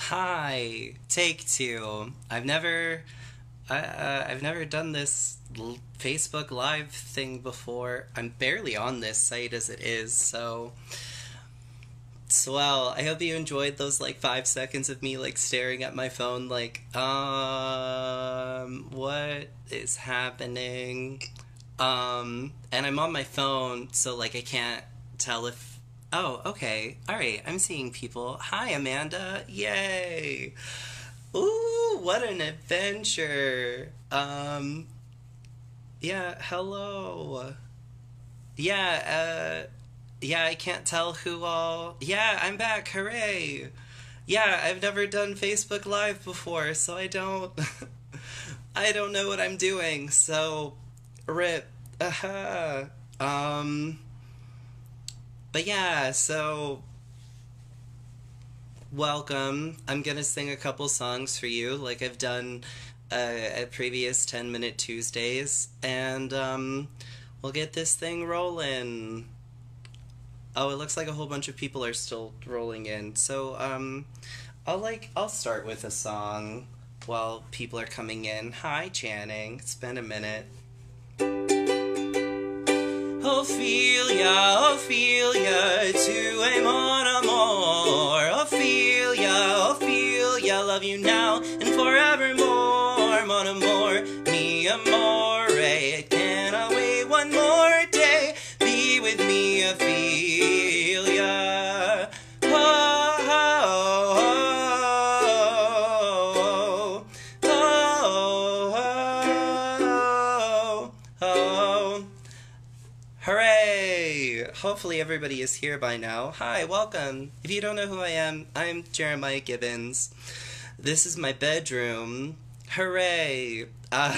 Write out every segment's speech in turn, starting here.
Hi, take two. I've never, I, uh, I've never done this l- Facebook Live thing before. I'm barely on this site as it is, so. Swell. I hope you enjoyed those like five seconds of me like staring at my phone, like, um, what is happening? Um, and I'm on my phone, so like I can't tell if Oh, okay. All right. I'm seeing people. Hi, Amanda. Yay. Ooh, what an adventure. Um yeah, hello. Yeah, uh yeah, I can't tell who all. Yeah, I'm back. Hooray. Yeah, I've never done Facebook Live before, so I don't I don't know what I'm doing. So rip. Aha. Um but yeah, so welcome. I'm gonna sing a couple songs for you, like I've done uh, at previous 10 Minute Tuesdays, and um, we'll get this thing rolling. Oh, it looks like a whole bunch of people are still rolling in. So, um, I'll like I'll start with a song while people are coming in. Hi, Channing. It's been a minute. Ophelia, Ophelia, tu es mon amour. Ophelia, Ophelia, love you now and forevermore. Mon amour, mi amore, Hopefully everybody is here by now. Hi, welcome. If you don't know who I am, I'm Jeremiah Gibbons. This is my bedroom. Hooray! Uh,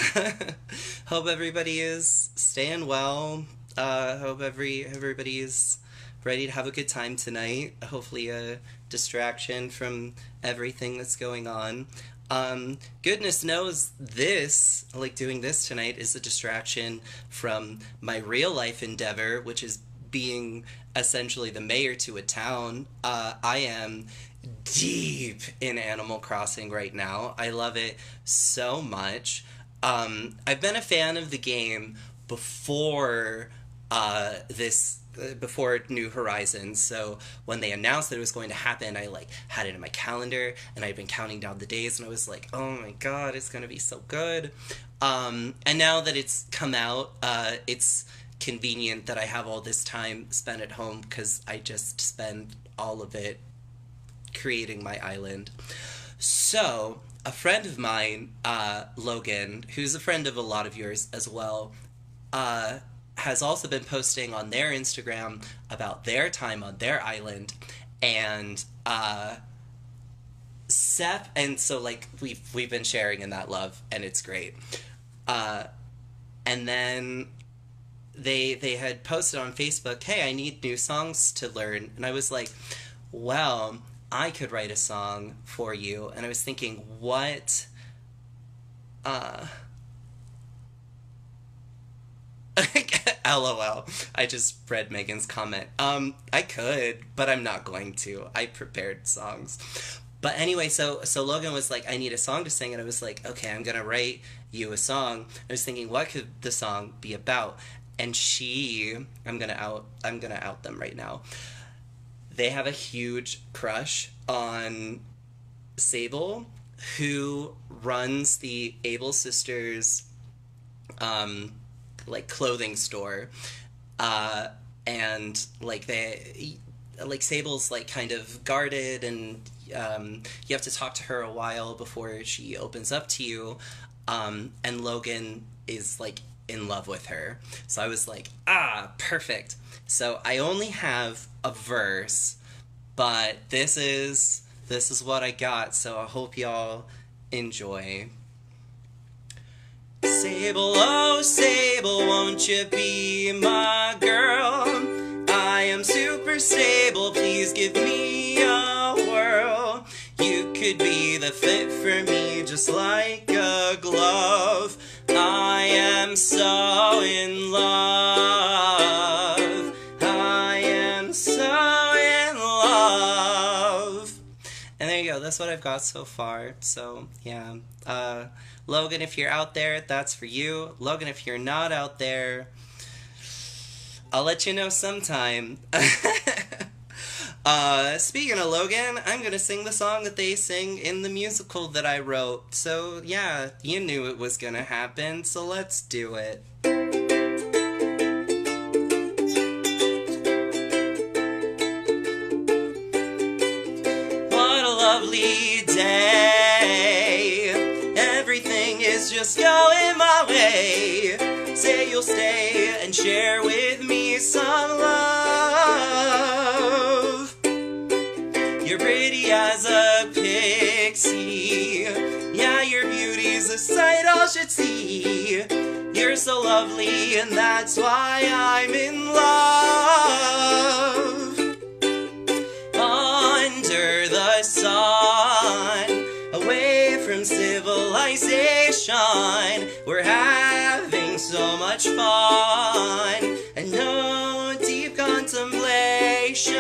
hope everybody is staying well. Uh, hope every everybody is ready to have a good time tonight. Hopefully a distraction from everything that's going on. Um, goodness knows this, like doing this tonight, is a distraction from my real life endeavor, which is being essentially the mayor to a town. Uh, I am deep in Animal Crossing right now. I love it so much. Um, I've been a fan of the game before uh, this uh, before New Horizons. So when they announced that it was going to happen, I like had it in my calendar and I'd been counting down the days and I was like, "Oh my god, it's going to be so good." Um, and now that it's come out, uh, it's convenient that I have all this time spent at home because I just spend all of it creating my island. So, a friend of mine, uh, Logan, who's a friend of a lot of yours as well, uh, has also been posting on their Instagram about their time on their island, and uh, Seth, and so like we've we've been sharing in that love, and it's great. Uh, and then they they had posted on Facebook, "Hey, I need new songs to learn," and I was like, "Well, I could write a song for you," and I was thinking, what. Uh, LOL. I just read Megan's comment. Um, I could, but I'm not going to. I prepared songs. But anyway, so so Logan was like, I need a song to sing, and I was like, okay, I'm gonna write you a song. I was thinking, what could the song be about? And she, I'm gonna out, I'm gonna out them right now. They have a huge crush on Sable, who runs the Able Sisters, um, like clothing store, uh, and like they, like Sable's like kind of guarded, and um, you have to talk to her a while before she opens up to you. Um, and Logan is like in love with her, so I was like, ah, perfect. So I only have a verse, but this is this is what I got. So I hope y'all enjoy. Sable, oh Sable, won't you be my girl? I am super stable, please give me a whirl. You could be the fit for me, just like a glove. What I've got so far. So yeah, uh, Logan, if you're out there, that's for you. Logan, if you're not out there, I'll let you know sometime. uh, speaking of Logan, I'm gonna sing the song that they sing in the musical that I wrote. So yeah, you knew it was gonna happen. So let's do it. Some love. You're pretty as a pixie. Yeah, your beauty's a sight all should see. You're so lovely, and that's why I'm in love under the sun, away from civilization. We're having so much fun and no deep contemplation.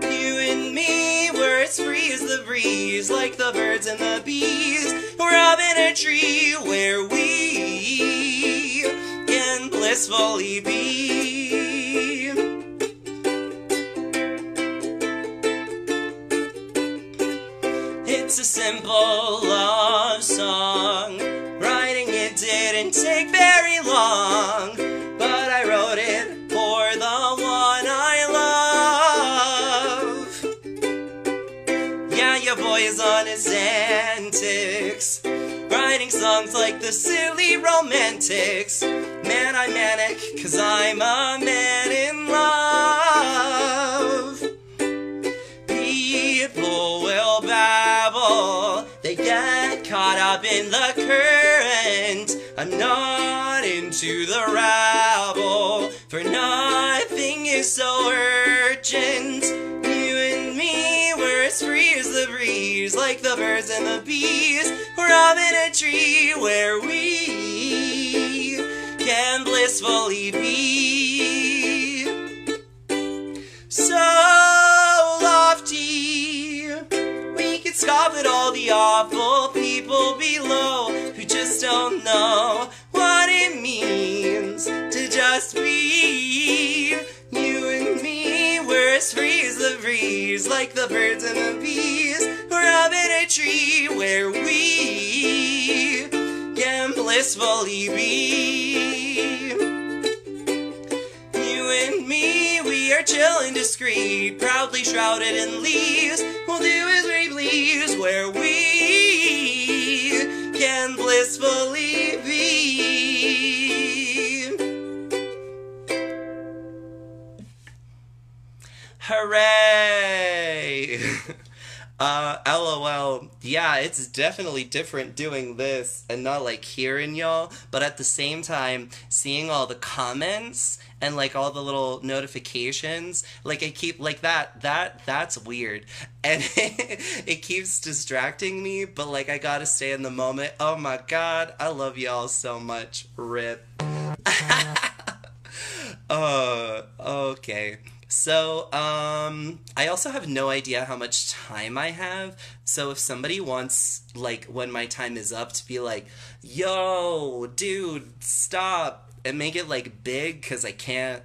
You and me, we're as free as the breeze, like the birds and the bees. We're up in a tree where we can blissfully be. It's a simple love song. Writing it didn't take antics, writing songs like the silly romantics. Man, I'm manic, cause I'm a man in love. People will babble, they get caught up in the current. I'm not into the rabble, for nothing is so urgent. Free as the breeze, like the birds and the bees. We're up in a tree where we can blissfully be so lofty. We could scoff at all the awful people below who just don't know what it means to just be. Breeze, like the birds and the bees. We're up in a tree where we can blissfully be. You and me, we are chill and discreet, proudly shrouded in leaves. We'll do as we please, where we can blissfully be. Hooray! Uh, lol. Yeah, it's definitely different doing this and not like hearing y'all, but at the same time, seeing all the comments and like all the little notifications, like I keep like that, that, that's weird. And it keeps distracting me, but like I gotta stay in the moment. Oh my god, I love y'all so much. Rip. uh, okay. So, um, I also have no idea how much time I have. So if somebody wants, like, when my time is up to be like, yo, dude, stop, and make it, like, big, because I can't,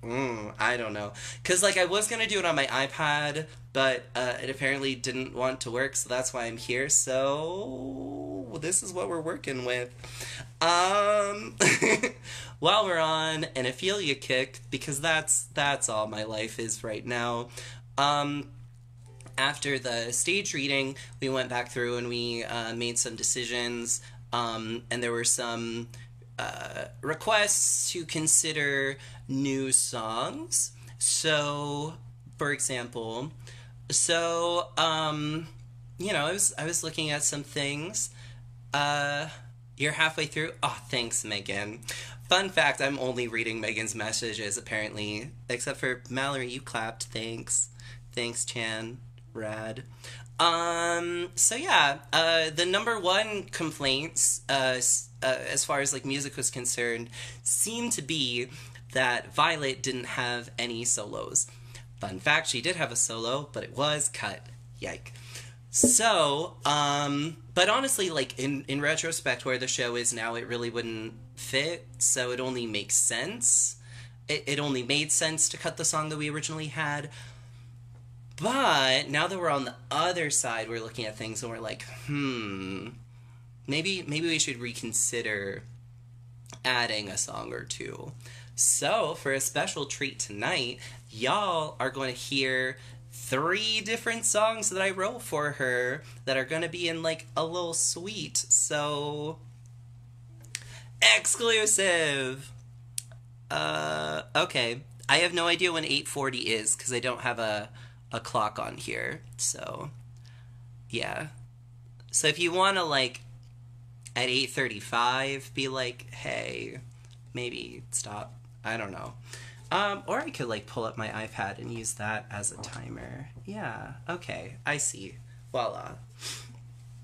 mm, I don't know. Because, like, I was going to do it on my iPad, but uh, it apparently didn't want to work, so that's why I'm here. So, this is what we're working with. Um... while we're on an Ophelia kick, because that's that's all my life is right now. Um, after the stage reading, we went back through and we uh, made some decisions, um, and there were some uh, requests to consider new songs. So, for example, so um, you know, I was I was looking at some things. Uh, you're halfway through. Oh, thanks, Megan. Fun fact: I'm only reading Megan's messages apparently, except for Mallory. You clapped. Thanks, thanks, Chan. Rad. Um. So yeah. Uh. The number one complaints. Uh. uh as far as like music was concerned, seemed to be that Violet didn't have any solos. Fun fact: she did have a solo, but it was cut. Yike. So, um, but honestly, like in in retrospect, where the show is now, it really wouldn't fit. So it only makes sense. It it only made sense to cut the song that we originally had. But now that we're on the other side, we're looking at things and we're like, hmm, maybe maybe we should reconsider adding a song or two. So, for a special treat tonight, y'all are going to hear three different songs that I wrote for her that are to be in like a little suite. So, exclusive. Uh, okay. I have no idea when 8:40 is cuz I don't have a a clock on here. So, yeah. So if you want to like at 8:35 be like, "Hey, maybe stop." I don't know. Um, or I could like pull up my iPad and use that as a timer. Yeah, okay, I see. Voila.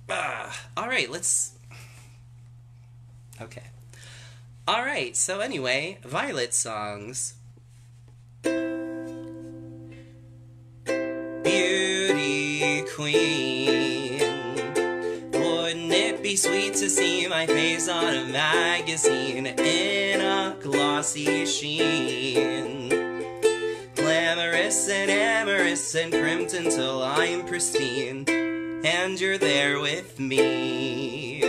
Uh, all right, let's. Okay. All right, so anyway, Violet songs. Beauty queen. See my face on a magazine in a glossy sheen? Glamorous and amorous and crimped until I'm pristine, and you're there with me.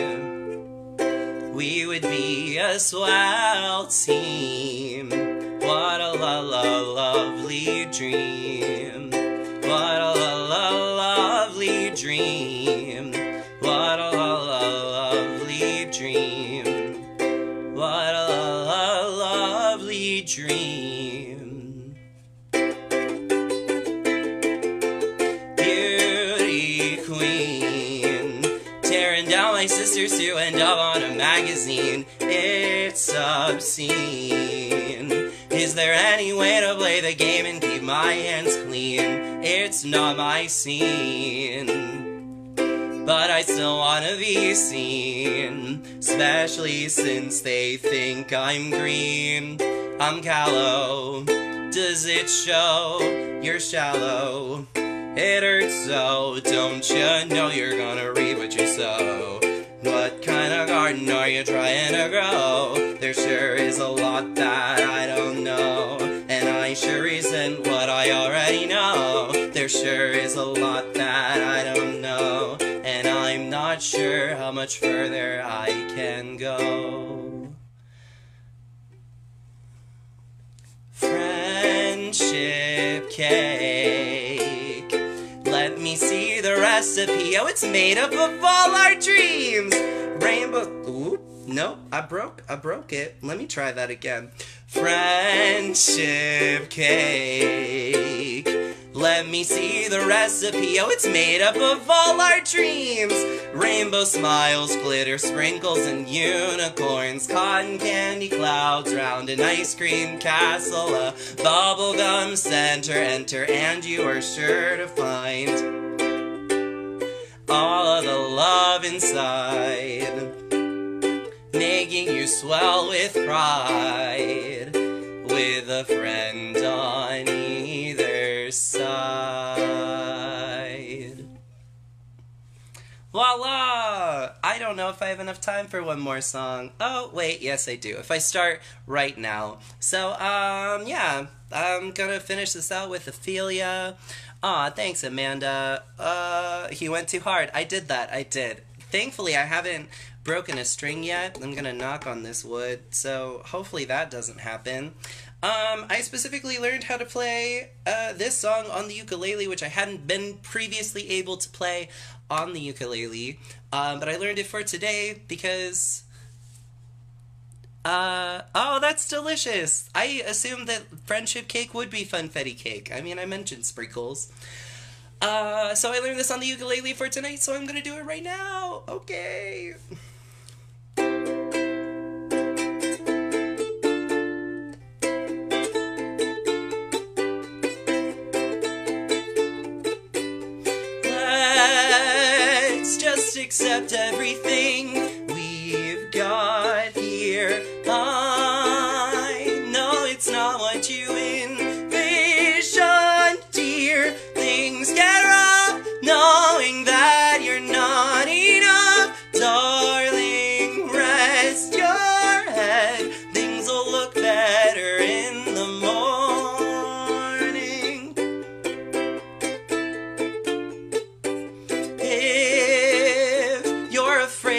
We would be a swell team. What a la la lovely dream. What a la la lovely dream. Obscene. Is there any way to play the game and keep my hands clean? It's not my scene. But I still wanna be seen, especially since they think I'm green. I'm callow. Does it show? You're shallow. It hurts so, don't you know you're gonna reap what you sow? What kind of garden are you trying to grow? There sure is a lot that I don't know, and I sure isn't what I already know. There sure is a lot that I don't know, and I'm not sure how much further I can go. Friendship cake. Let me see the recipe. Oh, it's made up of all our dreams. Rainbow. Oop. Nope, I broke. I broke it. Let me try that again. Friendship cake. Let me see the recipe. Oh, it's made up of all our dreams. Rainbow smiles, glitter sprinkles, and unicorns. Cotton candy clouds round an ice cream castle. A bubblegum center. Enter, and you are sure to find inside making you swell with pride, with a friend on either side. Voila! I don't know if I have enough time for one more song. Oh, wait, yes I do. If I start right now. So, um, yeah, I'm gonna finish this out with Ophelia. Aw, thanks, Amanda. Uh, he went too hard. I did that. I did. Thankfully, I haven't broken a string yet. I'm gonna knock on this wood, so hopefully that doesn't happen. Um, I specifically learned how to play uh, this song on the ukulele, which I hadn't been previously able to play on the ukulele. Um, but I learned it for today because. Uh, oh, that's delicious. I assumed that friendship cake would be funfetti cake. I mean, I mentioned sprinkles. Uh, so I learned this on the ukulele for tonight, so I'm gonna do it right now. Okay. Let's just accept everything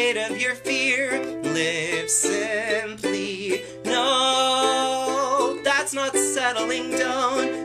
weight of your fear. Live simply. No, that's not settling down.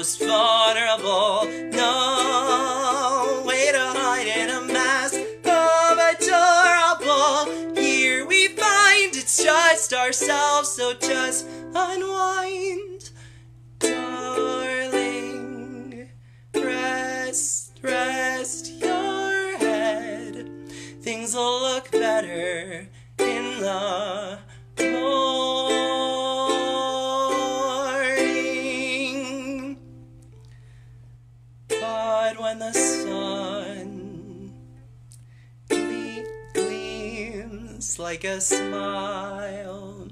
Most vulnerable. No way to hide in a mask of adorable. Here we find it's just ourselves, so just unwind, darling. Rest, rest your head. Things will look better in the like a smile,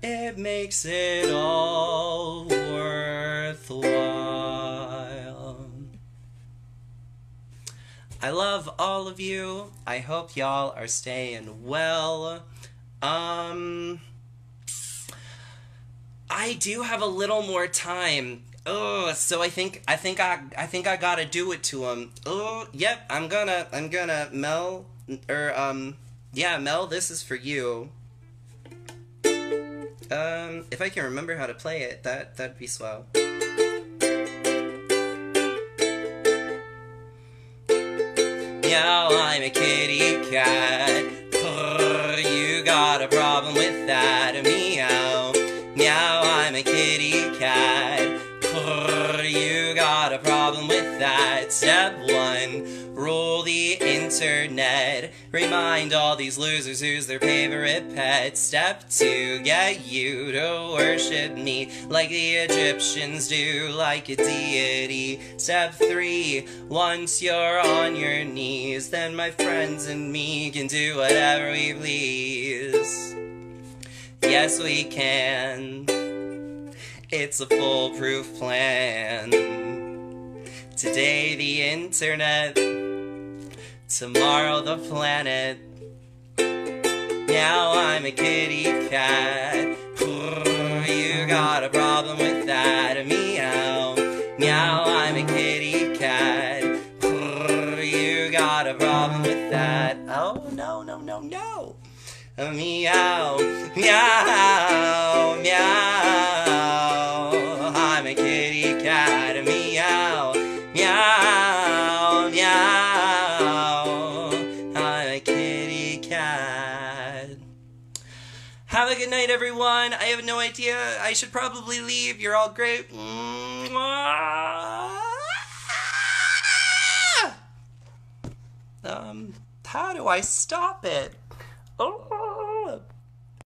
it makes it all worthwhile. I love all of you. I hope y'all are staying well. Um I do have a little more time. Oh, so I think I think I I think I gotta do it to him. Oh, yep, I'm gonna I'm gonna Mel or um yeah Mel, this is for you. Um, if I can remember how to play it, that that'd be swell. Meow, I'm a kitty cat. Purr, you got a problem with that. Meow, meow, I'm a kitty cat. Purr, you got a problem with that. Step one, rule the internet. Remind all these losers who's their favorite pet. Step two, get you to worship me like the Egyptians do, like a deity. Step three, once you're on your knees, then my friends and me can do whatever we please. Yes, we can. It's a foolproof plan. Today, the internet. Tomorrow, the planet. Now I'm a kitty cat. You got a problem with that. Meow. Meow, I'm a kitty cat. You got a problem with that. Oh, no, no, no, no. Meow. Meow. Meow. Everyone. I have no idea. I should probably leave. You're all great. Um, how do I stop it? Oh.